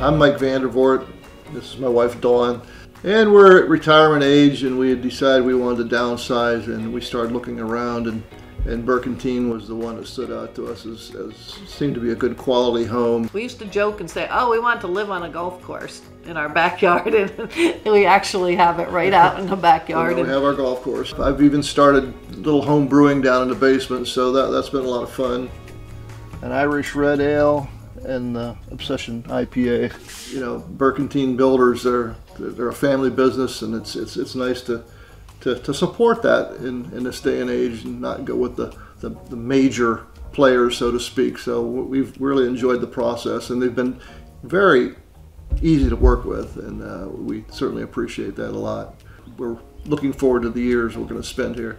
I'm Mike Vandervort. This is my wife Dawn. And we're at retirement age and we had decided we wanted to downsize and we started looking around and and Burkentine was the one that stood out to us as, as seemed to be a good quality home. We used to joke and say, "Oh, we want to live on a golf course in our backyard," and we actually have it right out in the backyard. You we have our golf course. I've even started little home brewing down in the basement, so that that's been a lot of fun. An Irish red ale and the Obsession IPA. You know, Burkentine Builders, they're they're a family business, and it's it's it's nice to to, to support that in, in this day and age and not go with the, the, the major players, so to speak. So we've really enjoyed the process, and they've been very easy to work with, and uh, we certainly appreciate that a lot. We're looking forward to the years we're going to spend here.